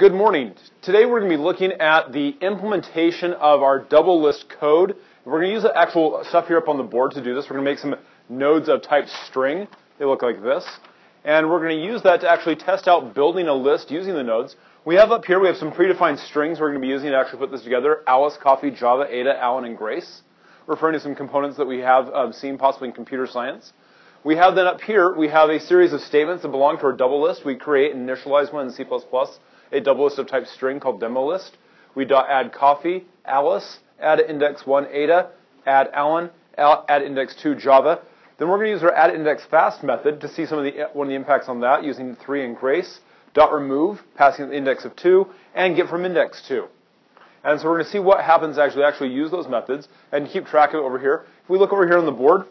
Good morning. Today we're going to be looking at the implementation of our double list code. We're going to use the actual stuff here up on the board to do this. We're going to make some nodes of type string. They look like this. And we're going to use that to actually test out building a list using the nodes. We have up here, we have some predefined strings we're going to be using to actually put this together. Alice, Coffee, Java, Ada, Alan, and Grace. Referring to some components that we have um, seen possibly in computer science. We have then up here, we have a series of statements that belong to our double list. We create and initialize one in C++, a double list of type string called demo list. We add coffee, Alice, add index 1 Ada, add Alan, add index 2 Java. Then we're going to use our add index fast method to see some of the, one of the impacts on that using 3 and Grace dot remove, passing the index of 2, and get from index 2. And so we're going to see what happens actually actually use those methods and keep track of it over here. If we look over here on the board,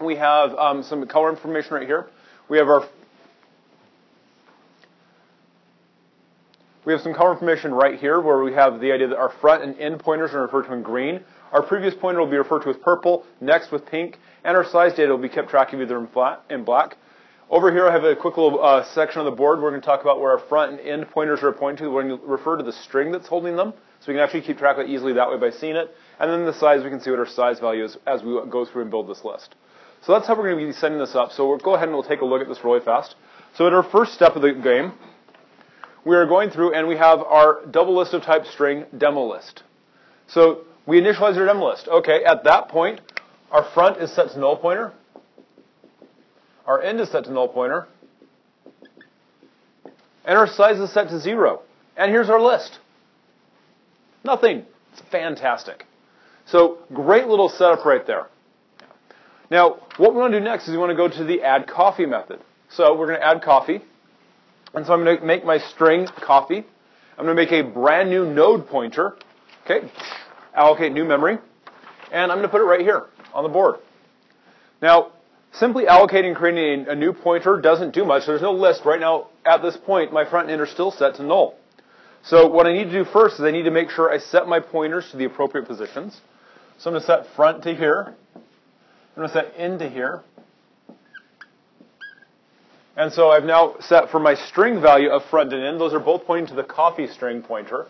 we have um, some color information right here. We have our we have some color information right here where we have the idea that our front and end pointers are referred to in green. Our previous pointer will be referred to with purple, next with pink, and our size data will be kept track of either in, flat, in black over here, I have a quick little uh, section on the board. Where we're going to talk about where our front and end pointers are pointing to. We're going to refer to the string that's holding them, so we can actually keep track of it easily that way by seeing it. And then the size, we can see what our size value is as we go through and build this list. So that's how we're going to be setting this up. So we'll go ahead and we'll take a look at this really fast. So in our first step of the game, we are going through and we have our double list of type string demo list. So we initialize our demo list. Okay, at that point, our front is set to null pointer. Our end is set to null pointer. And our size is set to zero. And here's our list. Nothing. It's fantastic. So great little setup right there. Now, what we want to do next is we want to go to the add coffee method. So we're going to add coffee. And so I'm going to make my string coffee. I'm going to make a brand new node pointer. Okay. Allocate new memory. And I'm going to put it right here on the board. Now, Simply allocating and creating a new pointer doesn't do much. There's no list. Right now, at this point, my front end are still set to null. So what I need to do first is I need to make sure I set my pointers to the appropriate positions. So I'm going to set front to here. I'm going to set end to here. And so I've now set for my string value of front and end. Those are both pointing to the coffee string pointer.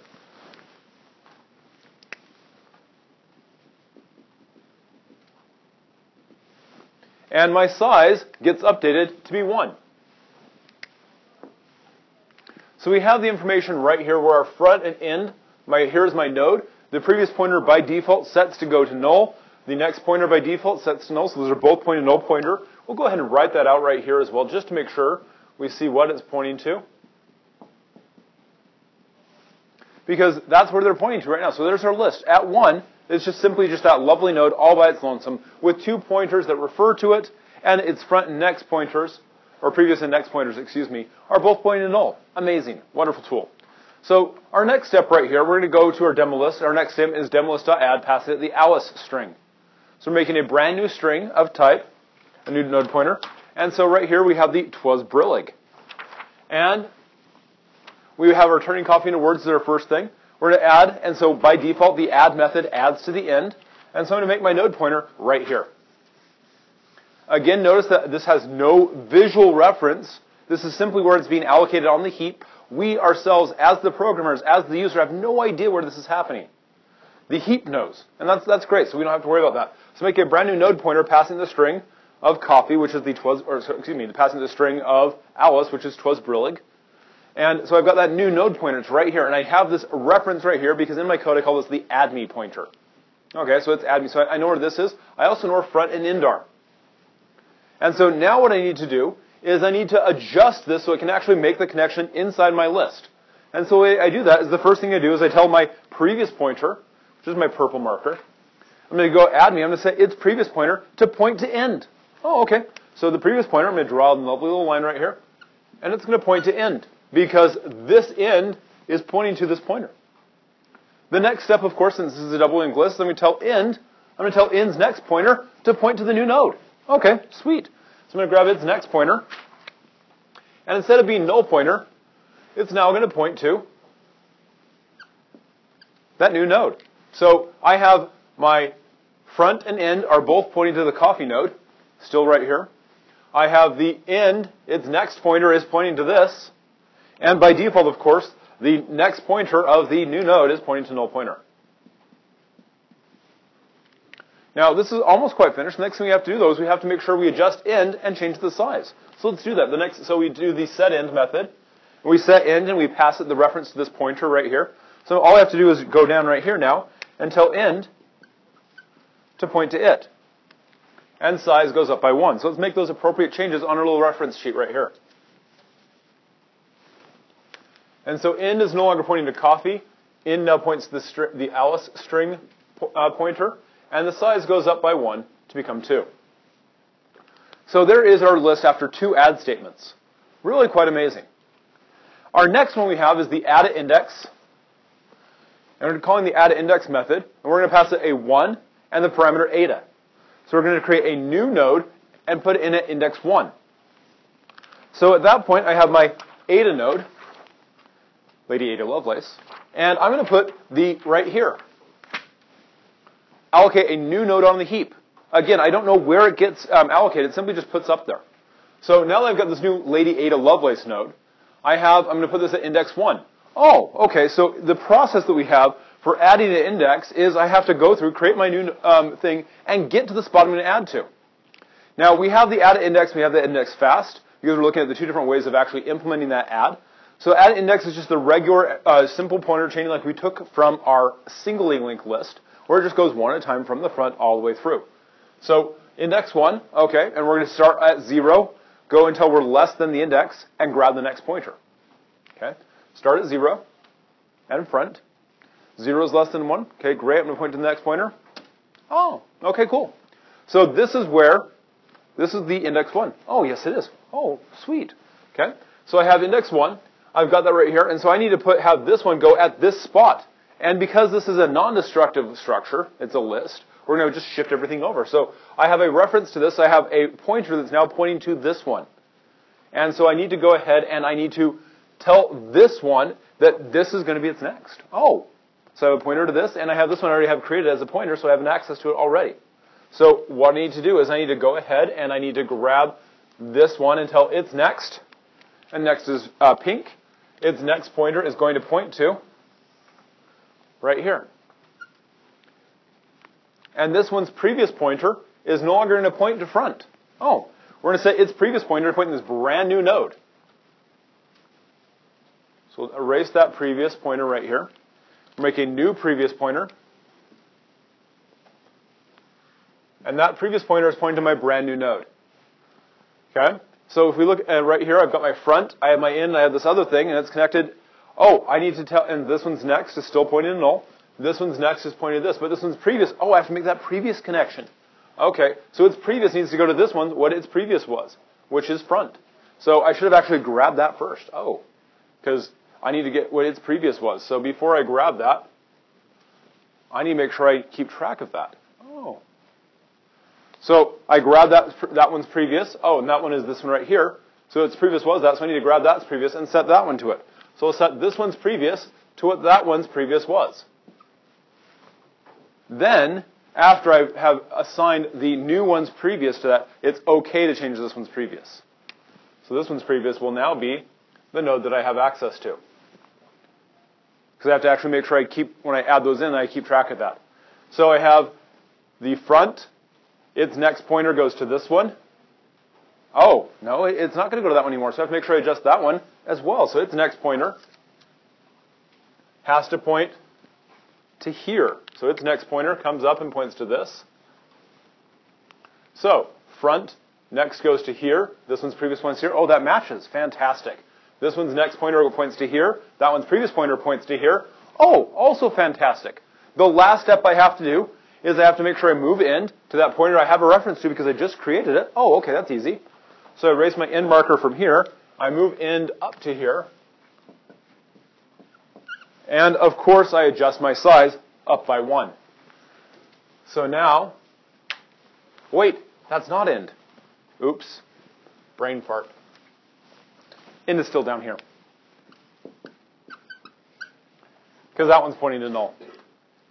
and my size gets updated to be 1. So we have the information right here where our front and end, my, here's my node. The previous pointer by default sets to go to null. The next pointer by default sets to null, so those are both pointing to null pointer. We'll go ahead and write that out right here as well, just to make sure we see what it's pointing to. Because that's where they're pointing to right now. So there's our list. At 1, it's just simply just that lovely node all by its lonesome with two pointers that refer to it and its front and next pointers, or previous and next pointers, excuse me, are both pointing to null. Amazing. Wonderful tool. So our next step right here, we're going to go to our demo list. Our next step is demo list.add, passing it the Alice string. So we're making a brand new string of type, a new node pointer. And so right here we have the twas brillig. And we have our turning coffee into words as our first thing. We're going to add, and so by default, the add method adds to the end. And so I'm going to make my node pointer right here. Again, notice that this has no visual reference. This is simply where it's being allocated on the heap. We ourselves, as the programmers, as the user, have no idea where this is happening. The heap knows. And that's, that's great, so we don't have to worry about that. So make a brand new node pointer passing the string of coffee, which is the twas, or excuse me, passing the string of Alice, which is twas brillig. And so I've got that new node pointer. It's right here. And I have this reference right here because in my code I call this the add me pointer. Okay, so it's add me. So I know where this is. I also know where front and end are. And so now what I need to do is I need to adjust this so it can actually make the connection inside my list. And so I do that is the first thing I do is I tell my previous pointer, which is my purple marker, I'm going to go add me. I'm going to say its previous pointer to point to end. Oh, okay. So the previous pointer, I'm going to draw a lovely little line right here, and it's going to point to end because this end is pointing to this pointer. The next step, of course, since this is a double linked list, I'm going to tell end, I'm going to tell end's next pointer to point to the new node. Okay, sweet. So I'm going to grab its next pointer, and instead of being null pointer, it's now going to point to that new node. So I have my front and end are both pointing to the coffee node, still right here. I have the end, its next pointer is pointing to this, and by default, of course, the next pointer of the new node is pointing to null pointer. Now, this is almost quite finished. The next thing we have to do, though, is we have to make sure we adjust end and change the size. So let's do that. The next, so we do the set end method. We set end and we pass it the reference to this pointer right here. So all I have to do is go down right here now and tell end to point to it. And size goes up by one. So let's make those appropriate changes on our little reference sheet right here. And so end is no longer pointing to coffee. End now points to the, the Alice string po- uh, pointer and the size goes up by 1 to become 2. So there is our list after two add statements. Really quite amazing. Our next one we have is the add index. And we're calling the add index method, and we're going to pass it a 1 and the parameter Ada. So we're going to create a new node and put it in it index 1. So at that point, I have my Ada node, Lady Ada Lovelace, and I'm going to put the right here allocate a new node on the heap. Again, I don't know where it gets um, allocated. It simply just puts up there. So now that I've got this new Lady Ada Lovelace node, I have, I'm going to put this at index 1. Oh, okay, so the process that we have for adding an index is I have to go through, create my new um, thing, and get to the spot I'm going to add to. Now, we have the add index, we have the index fast, because we're looking at the two different ways of actually implementing that add. So add index is just the regular uh, simple pointer chain like we took from our singly linked list where it just goes one at a time from the front all the way through. So index 1, okay, and we're going to start at 0, go until we're less than the index, and grab the next pointer. Okay, start at 0, and front. 0 is less than 1. Okay, great, I'm going to point to the next pointer. Oh, okay, cool. So this is where, this is the index 1. Oh, yes it is. Oh, sweet. Okay, so I have index 1. I've got that right here, and so I need to put have this one go at this spot. And because this is a non-destructive structure, it's a list, we're going to just shift everything over. So I have a reference to this. I have a pointer that's now pointing to this one. And so I need to go ahead and I need to tell this one that this is going to be its next. Oh, so I have a pointer to this, and I have this one I already have created as a pointer, so I have an access to it already. So what I need to do is I need to go ahead and I need to grab this one until its next, and next is uh, pink. Its next pointer is going to point to right here. And this one's previous pointer is no longer going to point to front. Oh, we're going to say its previous pointer to point to this brand new node. So erase that previous pointer right here. Make a new previous pointer. And that previous pointer is pointing to my brand new node. Okay? So if we look at right here, I've got my front, I have my in, I have this other thing, and it's connected Oh, I need to tell, and this one's next is still pointing to null. This one's next is pointing to this, but this one's previous. Oh, I have to make that previous connection. Okay, so its previous needs to go to this one, what its previous was, which is front. So I should have actually grabbed that first. Oh, because I need to get what its previous was. So before I grab that, I need to make sure I keep track of that. Oh. So I grab that, that one's previous. Oh, and that one is this one right here. So its previous was that, so I need to grab that's previous and set that one to it. So we'll set this one's previous to what that one's previous was. Then, after I have assigned the new one's previous to that, it's okay to change this one's previous. So this one's previous will now be the node that I have access to. Because I have to actually make sure I keep, when I add those in, I keep track of that. So I have the front, its next pointer goes to this one. Oh, no, it's not going to go to that one anymore. So I have to make sure I adjust that one as well. So its next pointer has to point to here. So its next pointer comes up and points to this. So front next goes to here. This one's previous one's here. Oh, that matches. Fantastic. This one's next pointer points to here. That one's previous pointer points to here. Oh, also fantastic. The last step I have to do is I have to make sure I move end to that pointer I have a reference to because I just created it. Oh, okay, that's easy. So I erase my end marker from here. I move end up to here. And of course, I adjust my size up by one. So now, wait, that's not end. Oops, brain fart. End is still down here. Because that one's pointing to null.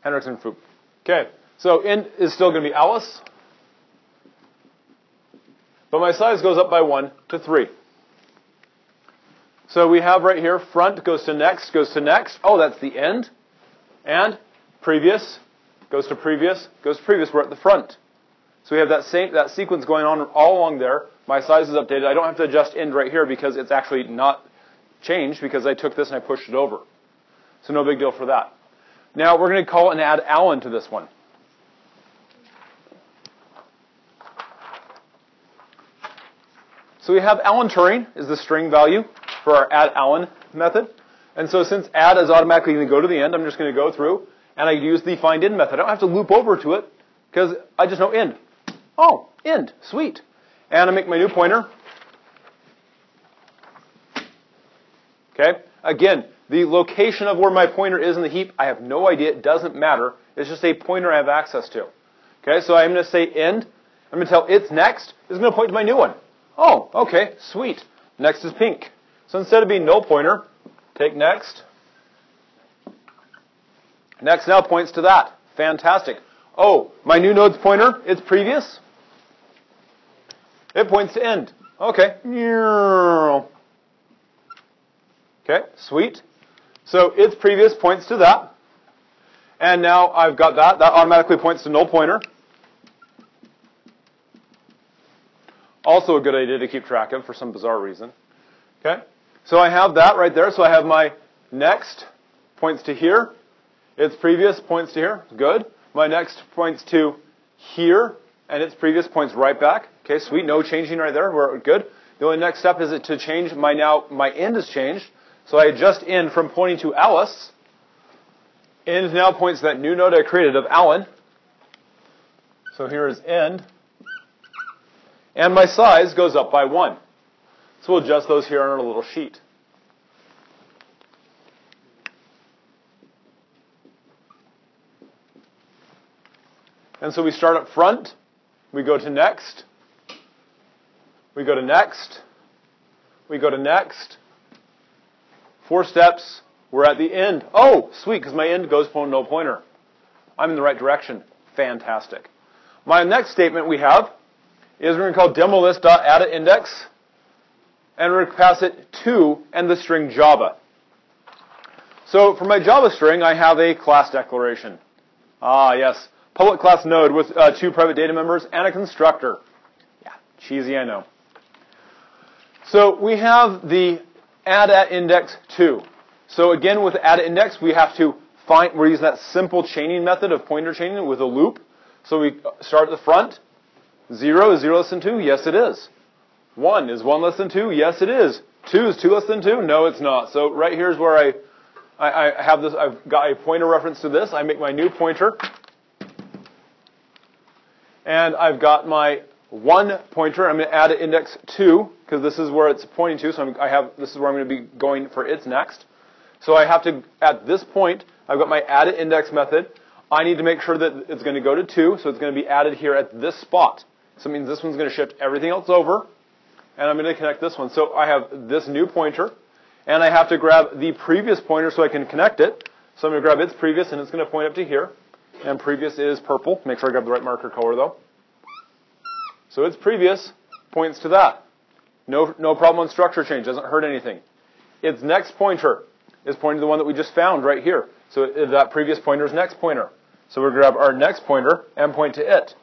Hendrickson Foop. Okay, so end is still going to be Alice. But my size goes up by 1 to 3. So we have right here front goes to next, goes to next. Oh, that's the end. And previous goes to previous, goes to previous. We're at the front. So we have that same that sequence going on all along there. My size is updated. I don't have to adjust end right here because it's actually not changed because I took this and I pushed it over. So no big deal for that. Now we're going to call and add Alan to this one. So we have Alan Turing is the string value for our add Allen method. And so since add is automatically going to go to the end, I'm just going to go through and I use the find end method. I don't have to loop over to it because I just know end. Oh, end. Sweet. And I make my new pointer. Okay. Again, the location of where my pointer is in the heap, I have no idea. It doesn't matter. It's just a pointer I have access to. Okay, so I'm going to say end. I'm going to tell it's next. It's going to point to my new one. Oh, okay, sweet. Next is pink. So instead of being no pointer, take next. Next now points to that. Fantastic. Oh, my new node's pointer, it's previous. It points to end. Okay. Okay, sweet. So its previous points to that. And now I've got that. That automatically points to null pointer. Also a good idea to keep track of for some bizarre reason. Okay? So I have that right there. So I have my next points to here. Its previous points to here. Good. My next points to here. And its previous points right back. Okay, sweet. No changing right there. We're good. The only next step is to change my now, my end has changed. So I adjust end from pointing to Alice. End now points that new node I created of Alan. So here is end. And my size goes up by one. So we'll adjust those here on our little sheet. And so we start up front. We go to next. We go to next. We go to next. Four steps. We're at the end. Oh, sweet, because my end goes point no pointer. I'm in the right direction. Fantastic. My next statement we have is we're going to call demo list.addIndex, and we're going to pass it to and the string Java. So for my Java string, I have a class declaration. Ah, yes. Public class node with uh, two private data members and a constructor. Yeah, cheesy, I know. So we have the add at index 2. So again, with add at index, we have to find, we're using that simple chaining method of pointer chaining with a loop. So we start at the front, Zero is zero less than two? Yes, it is. One is one less than two? Yes, it is. Two is two less than two? No, it's not. So right here is where I, I, I have this, I've got a pointer reference to this. I make my new pointer. And I've got my one pointer. I'm going to add an index two because this is where it's pointing to. So I'm, I have, this is where I'm going to be going for its next. So I have to, at this point, I've got my added index method. I need to make sure that it's going to go to two, so it's going to be added here at this spot. So it means this one's going to shift everything else over, and I'm going to connect this one. So I have this new pointer, and I have to grab the previous pointer so I can connect it. So I'm going to grab its previous, and it's going to point up to here. And previous is purple. Make sure I grab the right marker color, though. So its previous points to that. No, no problem on structure change. Doesn't hurt anything. Its next pointer is pointing to the one that we just found right here. So that previous pointer is next pointer. So we grab our next pointer and point to it.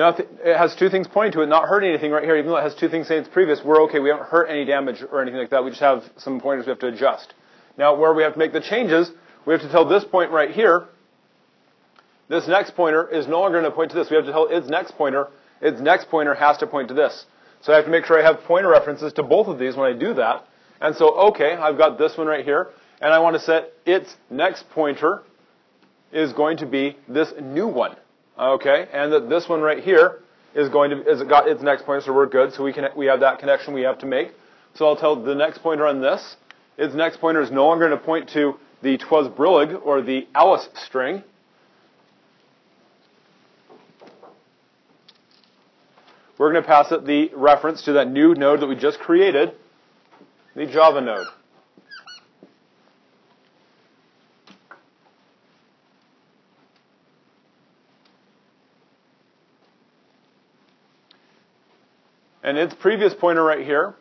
Nothing, it has two things pointing to it, not hurting anything right here, even though it has two things saying it's previous. We're okay. We haven't hurt any damage or anything like that. We just have some pointers we have to adjust. Now, where we have to make the changes, we have to tell this point right here, this next pointer is no longer going to point to this. We have to tell its next pointer, its next pointer has to point to this. So I have to make sure I have pointer references to both of these when I do that. And so, okay, I've got this one right here, and I want to set its next pointer is going to be this new one. Okay, and that this one right here is going to is got its next pointer, so we're good. So we can we have that connection we have to make. So I'll tell the next pointer on this. Its next pointer is no longer going to point to the twas brillig or the Alice string. We're going to pass it the reference to that new node that we just created, the Java node. And its previous pointer right here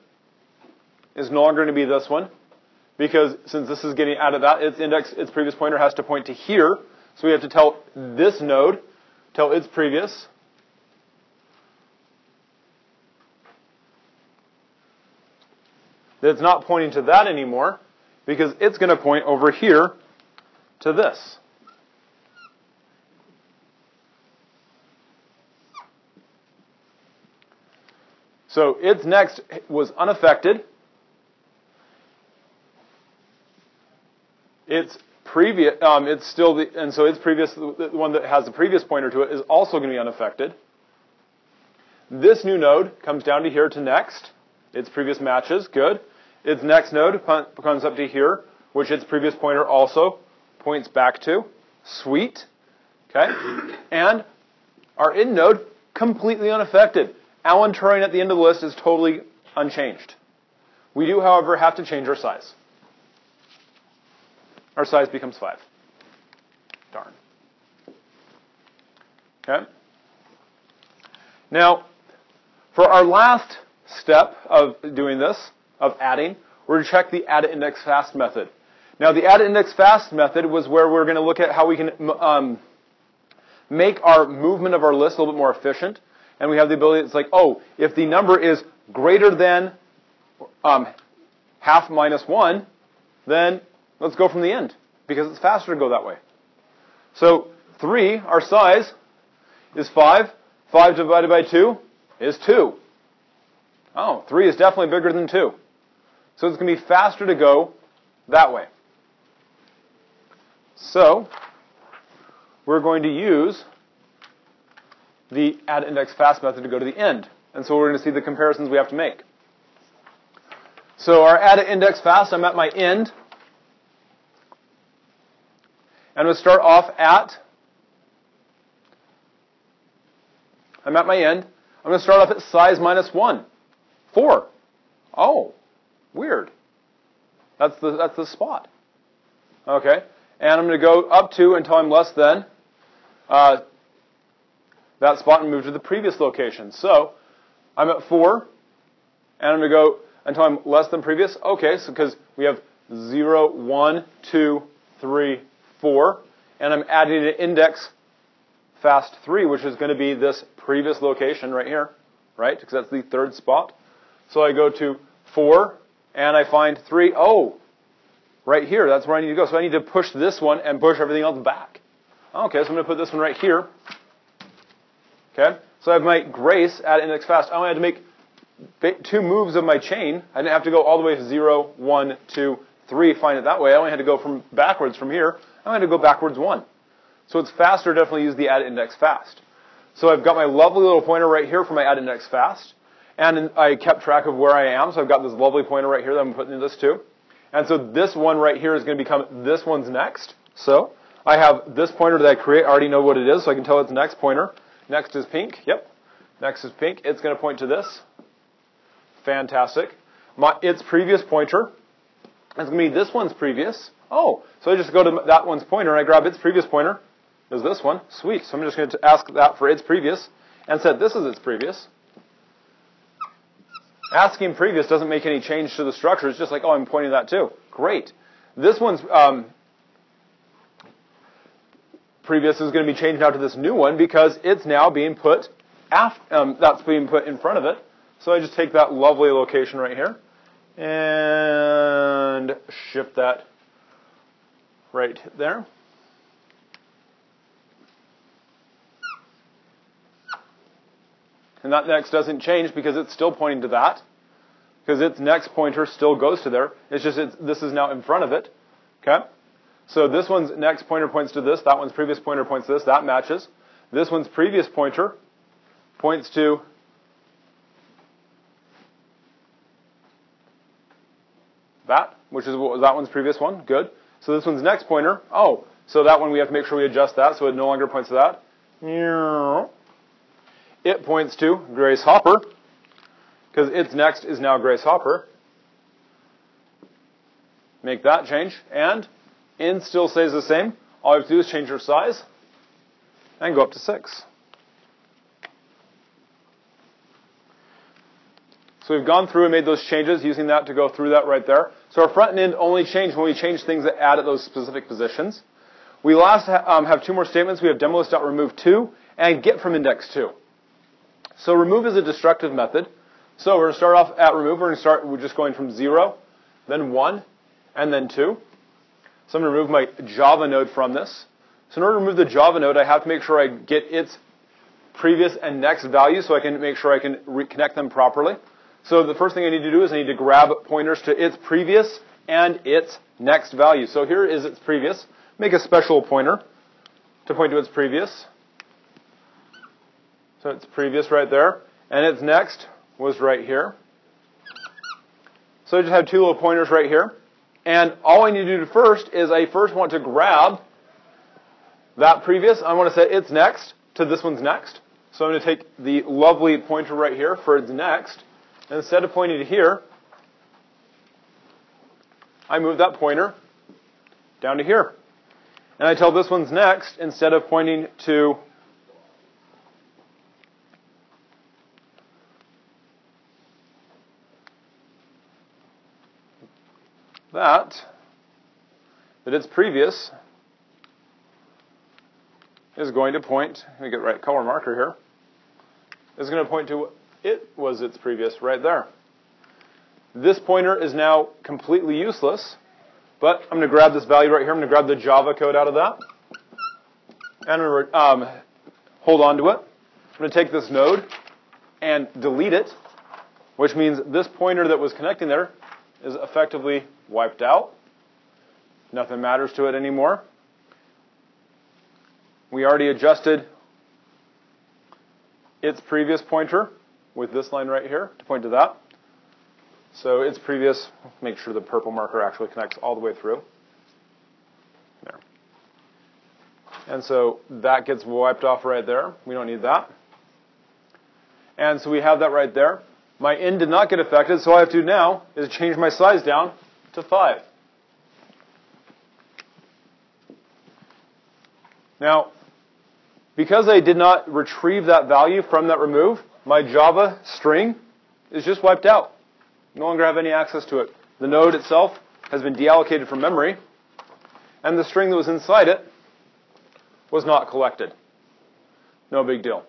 is no longer going to be this one because since this is getting out of that, its index, its previous pointer has to point to here. So we have to tell this node, tell its previous. That it's not pointing to that anymore because it's going to point over here to this. So its next was unaffected. Its previous, um, it's still the, and so its previous, the one that has the previous pointer to it is also going to be unaffected. This new node comes down to here to next. Its previous matches, good. Its next node comes up to here, which its previous pointer also points back to. Sweet. Okay? And our in node, completely unaffected. Alan Turing at the end of the list is totally unchanged. We do, however, have to change our size. Our size becomes 5. Darn. Okay? Now, for our last step of doing this, of adding, we're going to check the add index fast method. Now, the add index fast method was where we're going to look at how we can um, make our movement of our list a little bit more efficient and we have the ability, it's like, oh, if the number is greater than um, half minus 1, then let's go from the end, because it's faster to go that way. So 3, our size, is 5. 5 divided by 2 is 2. Oh, 3 is definitely bigger than 2. So it's going to be faster to go that way. So, we're going to use the add index fast method to go to the end. And so we're going to see the comparisons we have to make. So our add index fast, I'm at my end. And I'm going to start off at, I'm at my end. I'm going to start off at size minus 1. 4. Oh, weird. That's the, that's the spot. Okay. And I'm going to go up to until I'm less than uh, that spot and move to the previous location. So I'm at 4, and I'm going to go until I'm less than previous. Okay, so because we have 0, 1, 2, 3, 4, and I'm adding an index fast 3, which is going to be this previous location right here, right? Because that's the third spot. So I go to 4, and I find 3. Oh, right here, that's where I need to go. So I need to push this one and push everything else back. Okay, so I'm going to put this one right here. Okay? So I have my grace at index fast. I only had to make two moves of my chain. I didn't have to go all the way to 0, 1, 2, 3, find it that way. I only had to go from backwards from here. I only had to go backwards 1. So it's faster to definitely use the add index fast. So I've got my lovely little pointer right here for my add index fast. And I kept track of where I am. So I've got this lovely pointer right here that I'm putting in this to. And so this one right here is going to become this one's next. So I have this pointer that I create. I already know what it is, so I can tell it's next pointer. Next is pink. Yep. Next is pink. It's going to point to this. Fantastic. My, its previous pointer is going to be this one's previous. Oh, so I just go to that one's pointer and I grab its previous pointer. Is this one. Sweet. So I'm just going to ask that for its previous and said this is its previous. Asking previous doesn't make any change to the structure. It's just like, oh, I'm pointing that too. Great. This one's um, previous is going to be changed now to this new one because it's now being put after, um, that's being put in front of it. So I just take that lovely location right here and shift that right there. And that next doesn't change because it's still pointing to that. Because its next pointer still goes to there. It's just it's, this is now in front of it. Okay? So this one's next pointer points to this, that one's previous pointer points to this, that matches. This one's previous pointer points to that, which is that one's previous one. Good. So this one's next pointer, oh, so that one we have to make sure we adjust that so it no longer points to that. It points to Grace Hopper, because its next is now Grace Hopper. Make that change, and in still stays the same. All you have to do is change your size and go up to 6. So we've gone through and made those changes using that to go through that right there. So our front and end only changed when we change things that add at those specific positions. We last ha um, have two more statements. We have demolist.remove2 and get from index 2. So remove is a destructive method. So we're going to start off at remove. We're going to start, we're just going from 0, then 1, and then 2. So I'm going to remove my Java node from this. So in order to remove the Java node, I have to make sure I get its previous and next value so I can make sure I can reconnect them properly. So the first thing I need to do is I need to grab pointers to its previous and its next value. So here is its previous. Make a special pointer to point to its previous. So it's previous right there. And its next was right here. So I just have two little pointers right here. And all I need to do first is I first want to grab that previous. I want to set its next to this one's next. So I'm going to take the lovely pointer right here for its next. And instead of pointing to here, I move that pointer down to here. And I tell this one's next, instead of pointing to that, that its previous is going to point, let me get right color marker here, is going to point to it was its previous right there. This pointer is now completely useless, but I'm going to grab this value right here. I'm going to grab the Java code out of that and um, hold on to it. I'm going to take this node and delete it, which means this pointer that was connecting there is effectively wiped out. Nothing matters to it anymore. We already adjusted its previous pointer with this line right here to point to that. So its previous, make sure the purple marker actually connects all the way through. There. And so that gets wiped off right there. We don't need that. And so we have that right there. My end did not get affected, so all I have to do now is change my size down to 5. Now, because I did not retrieve that value from that remove, my Java string is just wiped out. No longer have any access to it. The node itself has been deallocated from memory, and the string that was inside it was not collected. No big deal.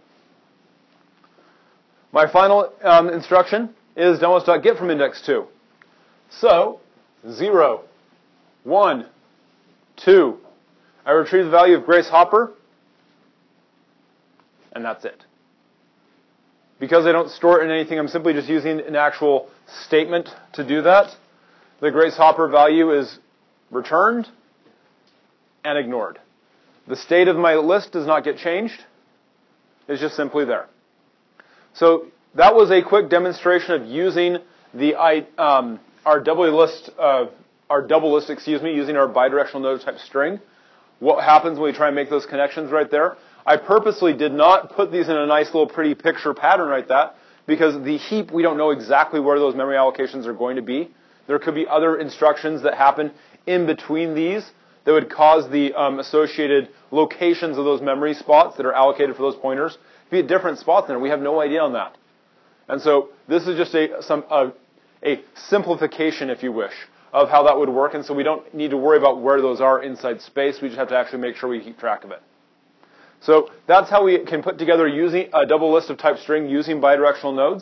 My final um, instruction is demos.get from index 2. So, 0, 1, 2. I retrieve the value of Grace Hopper, and that's it. Because I don't store it in anything, I'm simply just using an actual statement to do that. The Grace Hopper value is returned and ignored. The state of my list does not get changed. It's just simply there. So that was a quick demonstration of using the um, our double list, uh, our double list, excuse me, using our bidirectional node type string. What happens when we try and make those connections right there? I purposely did not put these in a nice little pretty picture pattern right that because the heap, we don't know exactly where those memory allocations are going to be. There could be other instructions that happen in between these that would cause the um, associated locations of those memory spots that are allocated for those pointers be a different spots there. We have no idea on that. And so this is just a, some, a, a simplification, if you wish, of how that would work. And so we don't need to worry about where those are inside space. We just have to actually make sure we keep track of it. So that's how we can put together using a double list of type string using bidirectional nodes.